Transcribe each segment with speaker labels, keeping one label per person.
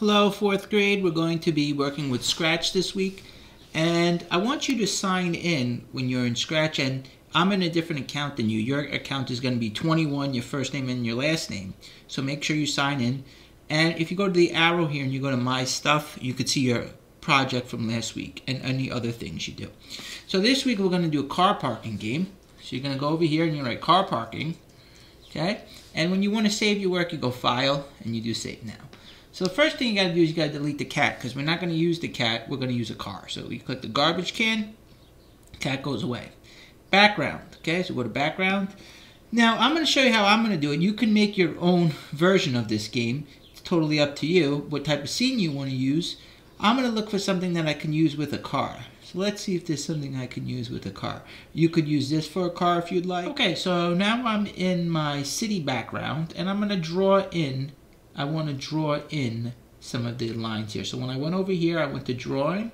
Speaker 1: Hello, fourth grade. We're going to be working with Scratch this week. And I want you to sign in when you're in Scratch. And I'm in a different account than you. Your account is going to be 21, your first name and your last name. So make sure you sign in. And if you go to the arrow here and you go to My Stuff, you could see your project from last week and any other things you do. So this week we're going to do a car parking game. So you're going to go over here and you write car parking. Okay? And when you want to save your work, you go File and you do Save Now. So the first thing you got to do is you got to delete the cat because we're not to use the cat. We're to use a car. So we click the garbage can. Cat goes away. Background. Okay, so go to background. Now I'm to show you how I'm to do it. You can make your own version of this game. It's totally up to you what type of scene you want to use. I'm to look for something that I can use with a car. So let's see if there's something I can use with a car. You could use this for a car if you'd like. Okay, so now I'm in my city background and I'm to draw in I want to draw in some of the lines here. So when I went over here, I went to drawing,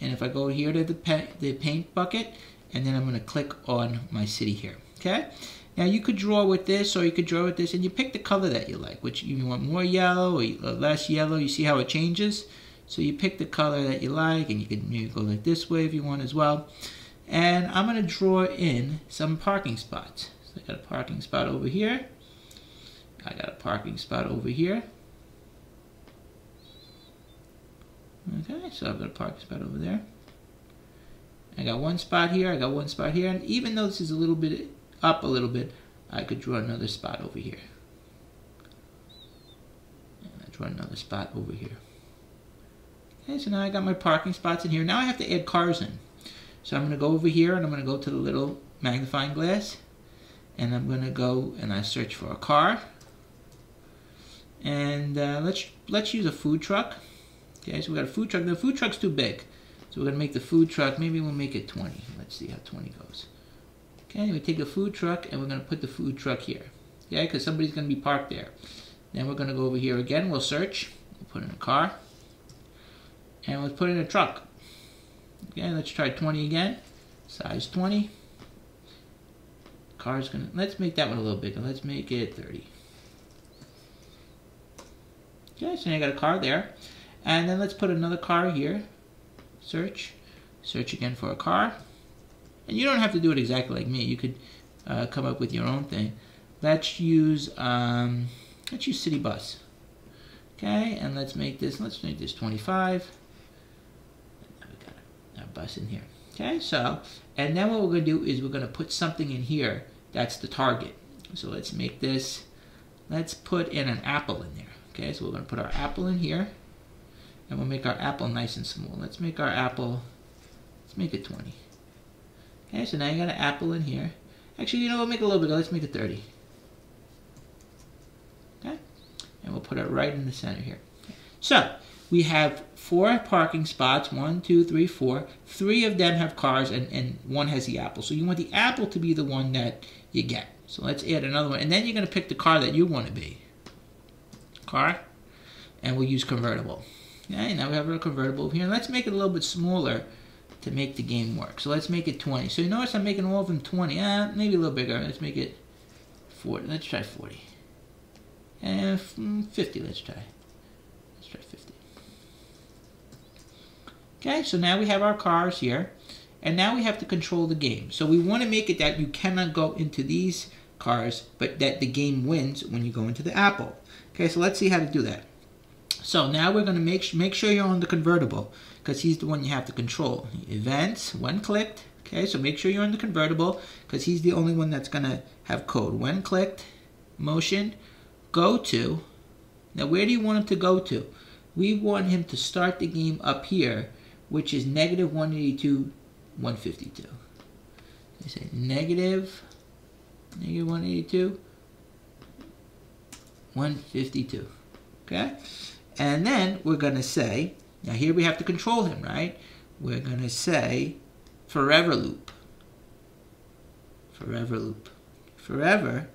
Speaker 1: and if I go here to the, the paint bucket, and then I'm going to click on my city here, okay? Now you could draw with this or you could draw with this and you pick the color that you like, which you want more yellow or less yellow. You see how it changes? So you pick the color that you like and you can maybe go like this way if you want as well. And I'm going to draw in some parking spots. So I got a parking spot over here. I got a parking spot over here. Okay, so I've got a parking spot over there. I got one spot here, I got one spot here, and even though this is a little bit up a little bit, I could draw another spot over here. And I draw another spot over here. Okay, so now I got my parking spots in here. Now I have to add cars in. So I'm going to go over here and I'm going to go to the little magnifying glass. And I'm going to go and I search for a car. And uh, let's let's use a food truck. Okay, so we got a food truck. The food truck's too big. So we're gonna make the food truck, maybe we'll make it 20. Let's see how 20 goes. Okay, we take a food truck and we're gonna put the food truck here. Okay, because somebody's gonna be parked there. Then we're gonna go over here again, we'll search, we'll put in a car, and we'll put in a truck. Okay, let's try 20 again. Size 20. Car's gonna, let's make that one a little bigger. Let's make it 30. Okay, so now I got a car there. And then let's put another car here. Search. Search again for a car. And you don't have to do it exactly like me. You could uh, come up with your own thing. Let's use um, let's use city bus. Okay, and let's make this let's make this 25. Now we got a bus in here. Okay, so and then what we're gonna do is we're gonna put something in here that's the target. So let's make this. Let's put in an apple in there. Okay, so we're going to put our apple in here. And we'll make our apple nice and small. Let's make our apple, let's make it 20. Okay, so now you got an apple in here. Actually, you know, we'll make a little bit. Let's make it 30. Okay, and we'll put it right in the center here. So, we have four parking spots. One, two, three, four. Three of them have cars, and, and one has the apple. So you want the apple to be the one that you get. So let's add another one. And then you're going to pick the car that you want to be car and we'll use convertible. Okay, now we have our convertible here. Let's make it a little bit smaller to make the game work. So let's make it 20. So you notice I'm making all of them 20. Uh, maybe a little bigger. Let's make it 40. Let's try 40. And mm, 50, let's try. Let's try 50. Okay, so now we have our cars here. And now we have to control the game. So we want to make it that you cannot go into these cars, but that the game wins when you go into the apple. Okay, so let's see how to do that. So now we're going to make, make sure you're on the convertible because he's the one you have to control. Events, when clicked. Okay, so make sure you're on the convertible because he's the only one that's going to have code. When clicked, motion, go to. Now where do you want him to go to? We want him to start the game up here, which is negative 182, 152. They say negative, negative 182, 152. Okay? And then we're going to say, now here we have to control him, right? We're going to say forever loop. Forever loop. Forever.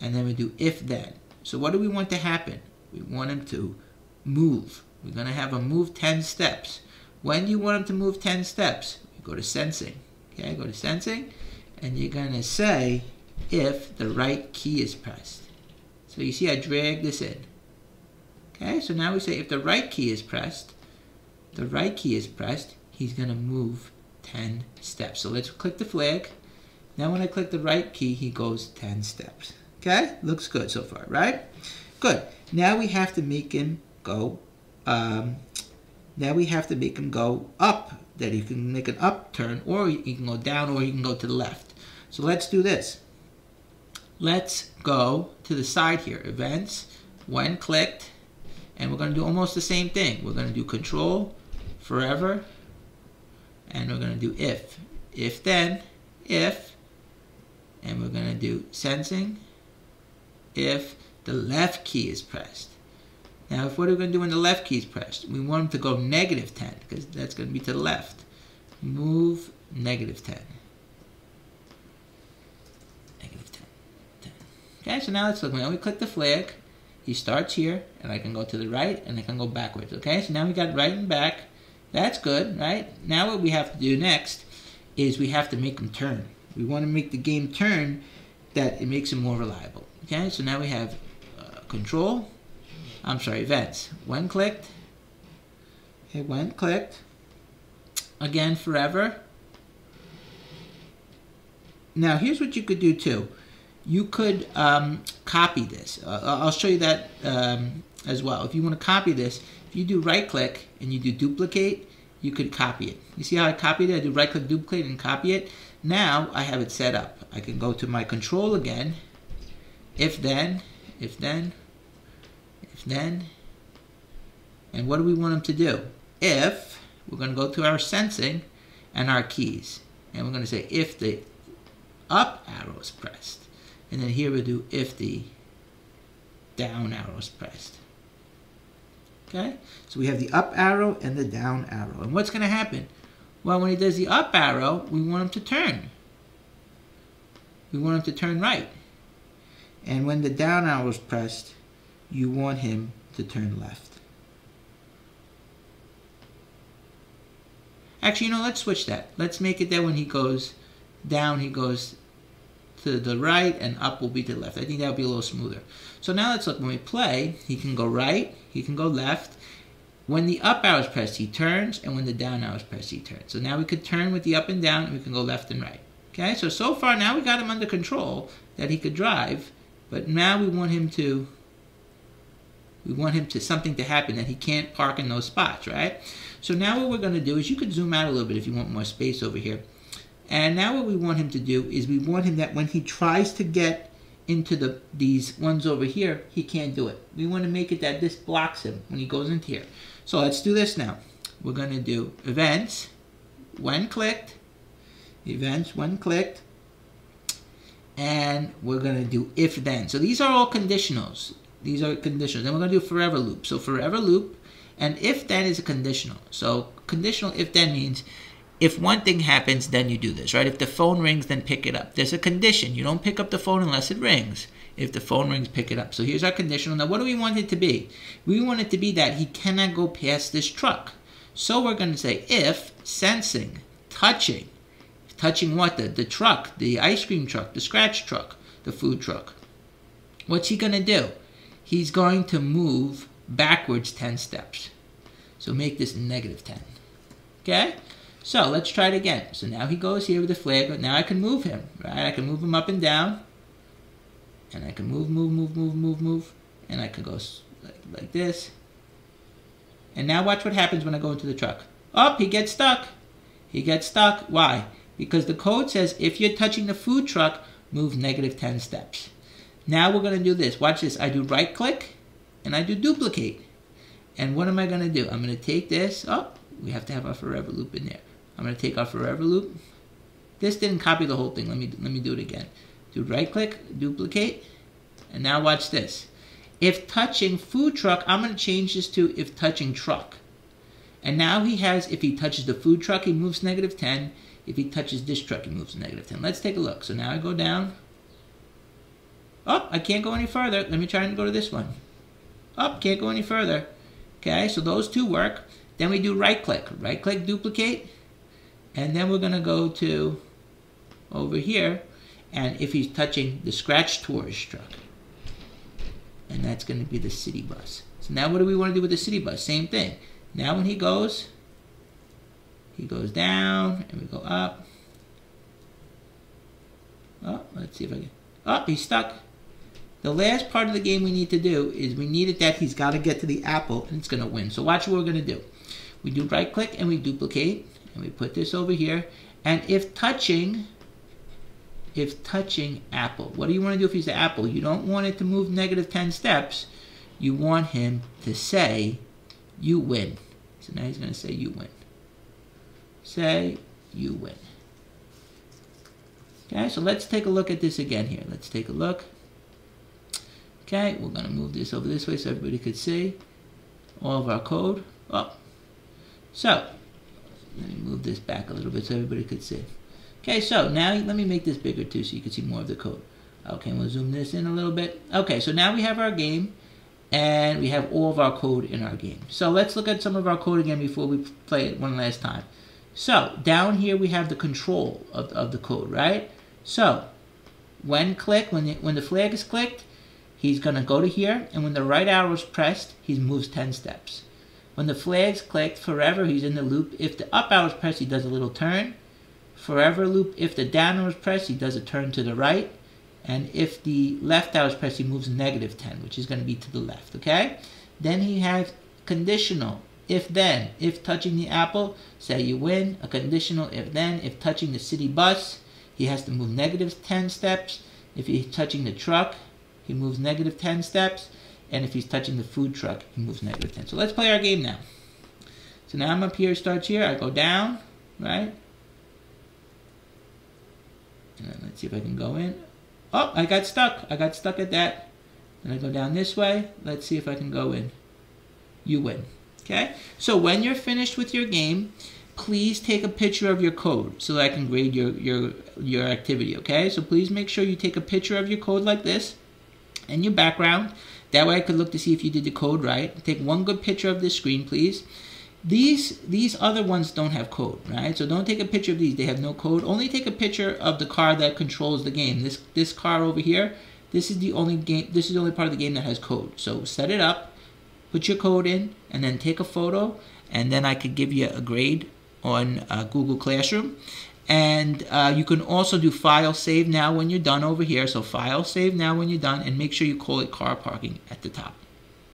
Speaker 1: And then we do if then. So what do we want to happen? We want him to move. We're going to have him move 10 steps. When do you want him to move 10 steps? You go to sensing. Okay, go to sensing. And you're going to say if the right key is pressed. So you see I drag this in. Okay, so now we say if the right key is pressed, the right key is pressed, he's going to move 10 steps. So let's click the flag. Now when I click the right key, he goes 10 steps. Okay, looks good so far, right? Good. Now we have to make him go, um, now we have to make him go up, that he can make an up turn, or he can go down, or he can go to the left. So let's do this. Let's go to the side here, events, when clicked, and we're going to do almost the same thing. We're going to do control, forever, and we're going to do if. If then, if, and we're going to do sensing, if the left key is pressed. Now, if what are we going to do when the left key is pressed? We want them to go negative 10, because that's going to be to the left. Move negative 10. Negative 10. 10. Okay, so now let's look. Now we click the flag, he starts here, and I can go to the right, and I can go backwards. Okay, so now we got right and back. That's good, right? Now what we have to do next is we have to make him turn. We want to make the game turn that it makes him more reliable. Okay, so now we have uh, control, I'm sorry, events. When clicked, okay, when clicked, again forever. Now here's what you could do too. You could um, copy this. Uh, I'll show you that um, as well. If you want to copy this, if you do right click and you do duplicate, you could copy it. You see how I copied it? I do right click duplicate and copy it. Now I have it set up. I can go to my control again. If then, if then, if then, and what do we want them to do? If, we're going to go to our sensing and our keys. And we're going to say if the up arrow is pressed. And then here we do if the down arrow is pressed. Okay? So we have the up arrow and the down arrow. And what's going to happen? Well, when he does the up arrow, we want him to turn. We want him to turn right. And when the down arrow is pressed, you want him to turn left. Actually, you know, let's switch that. Let's make it that when he goes down, he goes to the right, and up will be to the left. I think that would be a little smoother. So now let's look. When we play, he can go right, he can go left. When the up arrow is pressed, he turns, and when the down arrow is pressed, he turns. So now we could turn with the up and down, and we can go left and right. Okay, so so far now we got him under control that he could drive, but now we want him to we want him to something to happen that he can't park in those spots, right? So now what we're going to do is you could zoom out a little bit if you want more space over here. And now what we want him to do is we want him that when he tries to get into the these ones over here, he can't do it. We want to make it that this blocks him when he goes into here. So let's do this now. We're going to do events, when clicked, events, when clicked, and we're going to do if then. So these are all conditionals. These are conditionals. Then we're going to do forever loop. So forever loop, and if then is a conditional. So conditional if then means if one thing happens, then you do this, right? If the phone rings, then pick it up. There's a condition. You don't pick up the phone unless it rings. If the phone rings, pick it up. So here's our conditional. Now, what do we want it to be? We want it to be that he cannot go past this truck. So we're going to say if sensing, touching, touching what? The, the truck, the ice cream truck, the scratch truck, the food truck. What's he going to do? He's going to move backwards 10 steps. So make this negative 10. Okay? So let's try it again. So now he goes here with the flag. But now I can move him, right? I can move him up and down. And I can move, move, move, move, move, move. And I can go like, like this. And now watch what happens when I go into the truck. Up, oh, he gets stuck. He gets stuck. Why? Because the code says if you're touching the food truck, move negative 10 steps. Now we're going to do this. Watch this. I do right click and I do duplicate. And what am I going to do? I'm going to take this. Oh, we have to have our forever loop in there. I'm going to take our forever loop. This didn't copy the whole thing. Let me, let me do it again. Do right click, duplicate, and now watch this. If touching food truck, I'm going to change this to if touching truck. And now he has, if he touches the food truck, he moves negative 10. If he touches this truck, he moves negative 10. Let's take a look. So now I go down. Oh, I can't go any further. Let me try and go to this one. Oh, can't go any further. Okay, so those two work. Then we do right click. Right click, duplicate. And then we're going to go to over here. And if he's touching the scratch tourist truck, and that's going to be the city bus. So now what do we want to do with the city bus? Same thing. Now when he goes, he goes down and we go up. Oh, let's see if I can. Oh, he's stuck. The last part of the game we need to do is we need it that he's got to get to the apple and it's going to win. So watch what we're going to do. We do right click and we duplicate and we put this over here. And if touching, if touching apple, what do you want to do if he's the apple? You don't want it to move negative 10 steps. You want him to say, you win. So now he's going to say, you win. Say, you win. Okay, so let's take a look at this again here. Let's take a look. Okay, we're going to move this over this way so everybody could see all of our code. Oh, so let me move this back a little bit so everybody could see. Okay, so now let me make this bigger too so you can see more of the code. Okay, we'll zoom this in a little bit. Okay, so now we have our game and we have all of our code in our game. So let's look at some of our code again before we play it one last time. So down here we have the control of, of the code, right? So when click, when the, when the flag is clicked, he's going to go to here, and when the right arrow is pressed, he moves 10 steps. When the flag's clicked, forever he's in the loop. If the up arrow is pressed, he does a little turn. Forever loop, if the down arrow is pressed, he does a turn to the right. And if the left arrow is pressed, he moves negative 10, which is going to be to the left, okay? Then he has conditional, if then, if touching the apple, say you win. A conditional if then, if touching the city bus, he has to move negative 10 steps. If he's touching the truck, he moves negative 10 steps. And if he's touching the food truck, he moves negative 10. So let's play our game now. So now I'm up here, starts here. I go down, right? Let's see if I can go in. Oh, I got stuck. I got stuck at that. Then I go down this way. Let's see if I can go in. You win. Okay? So when you're finished with your game, please take a picture of your code so that I can grade your, your, your activity, okay? So please make sure you take a picture of your code like this and your background. That way I could look to see if you did the code right. Take one good picture of this screen, please. These these other ones don't have code, right? So don't take a picture of these. They have no code. Only take a picture of the car that controls the game. This this car over here, this is the only game this is the only part of the game that has code. So set it up, put your code in, and then take a photo, and then I could give you a grade on uh, Google Classroom. And uh, you can also do file save now when you're done over here. So file save now when you're done and make sure you call it car parking at the top.